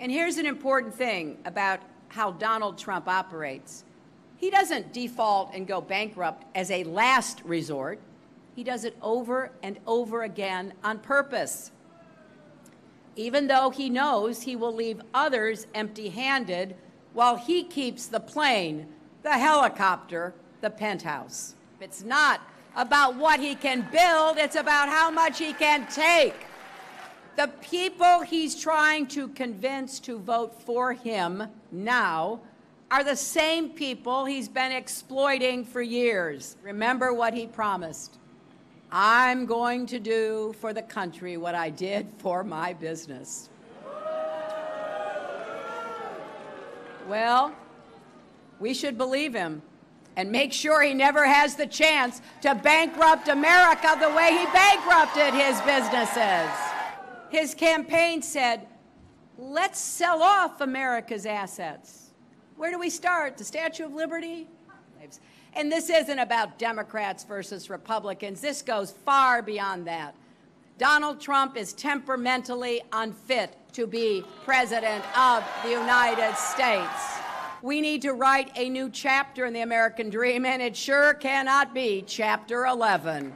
And here's an important thing about how Donald Trump operates he doesn't default and go bankrupt as a last resort, he does it over and over again on purpose. Even though he knows he will leave others empty handed while he keeps the plane, the helicopter, the penthouse. It's not about what he can build, it's about how much he can take. The people he's trying to convince to vote for him now are the same people he's been exploiting for years. Remember what he promised. I'm going to do for the country what I did for my business. Well, we should believe him and make sure he never has the chance to bankrupt America the way he bankrupted his businesses. His campaign said, let's sell off America's assets. Where do we start? The Statue of Liberty? And this isn't about Democrats versus Republicans. This goes far beyond that. Donald Trump is temperamentally unfit to be president of the United States. We need to write a new chapter in the American dream, and it sure cannot be chapter 11.